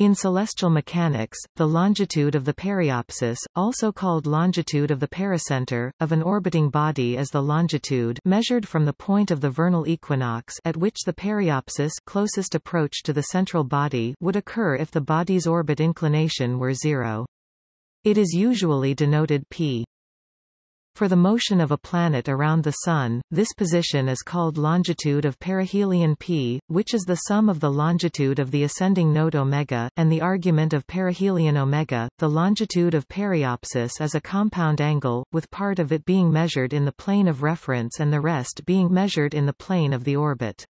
In celestial mechanics, the longitude of the periapsis, also called longitude of the pericenter, of an orbiting body is the longitude measured from the point of the vernal equinox at which the periapsis closest approach to the central body would occur if the body's orbit inclination were zero. It is usually denoted p. For the motion of a planet around the Sun, this position is called longitude of perihelion p, which is the sum of the longitude of the ascending node omega, and the argument of perihelion omega. The longitude of periapsis is a compound angle, with part of it being measured in the plane of reference and the rest being measured in the plane of the orbit.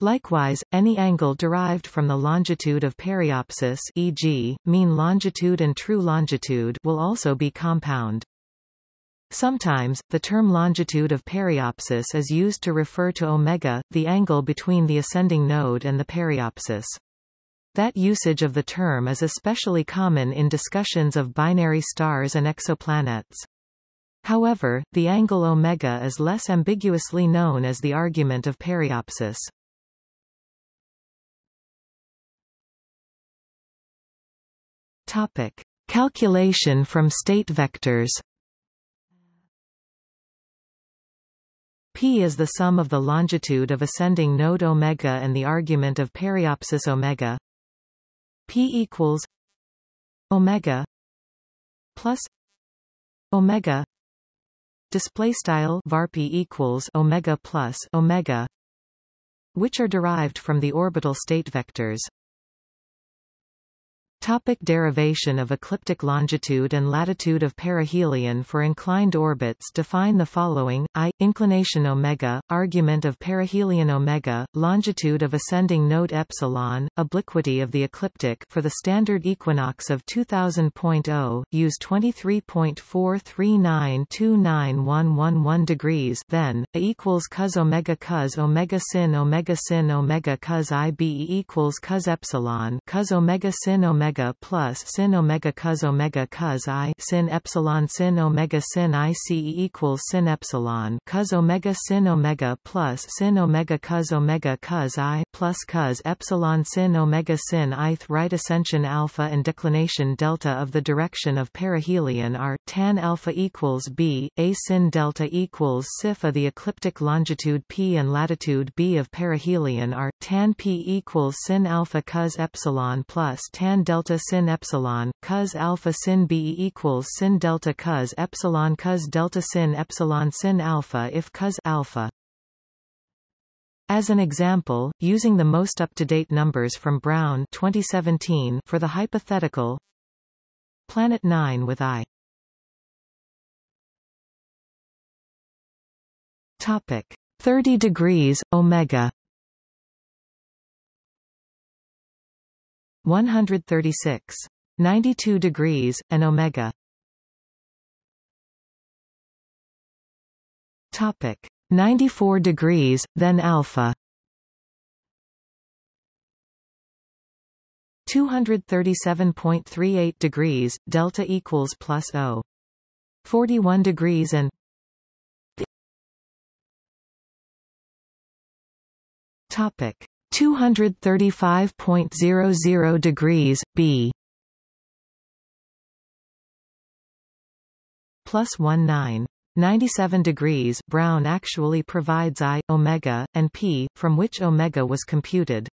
Likewise, any angle derived from the longitude of periapsis e.g., mean longitude and true longitude will also be compound. Sometimes, the term longitude of periapsis is used to refer to omega, the angle between the ascending node and the periapsis. That usage of the term is especially common in discussions of binary stars and exoplanets. However, the angle omega is less ambiguously known as the argument of periapsis. Topic: Calculation from state vectors. P is the sum of the longitude of ascending node omega and the argument of periapsis omega. P equals omega plus omega display style varp equals omega plus omega which are derived from the orbital state vectors Topic derivation of ecliptic longitude and latitude of perihelion for inclined orbits define the following, I, inclination omega, argument of perihelion omega, longitude of ascending node epsilon, obliquity of the ecliptic for the standard equinox of 2000.0, use 23.4392911 degrees then, A equals cos omega cos omega sin omega sin omega cos I B equals cos epsilon cos omega sin omega omega plus sin omega cos omega cos i sin epsilon sin omega sin i c equals sin epsilon cos omega sin omega plus sin omega cos omega cos i plus cos epsilon sin omega sin ith right ascension alpha and declination delta of the direction of perihelion are tan alpha equals b a sin delta equals sif of the ecliptic longitude p and latitude b of perihelion are tan p equals sin alpha cos epsilon plus tan delta delta sin epsilon cos alpha sin b equals sin delta cos epsilon cos delta sin epsilon sin alpha if cos alpha. As an example, using the most up-to-date numbers from Brown 2017 for the hypothetical Planet 9 with I. Topic 30 degrees omega 136. 92 degrees, and omega. Topic 94 degrees, then alpha. 237.38 degrees, delta equals plus O. 41 degrees and Topic 235.00 degrees, B plus 19. 97 degrees Brown actually provides I, omega, and P, from which omega was computed.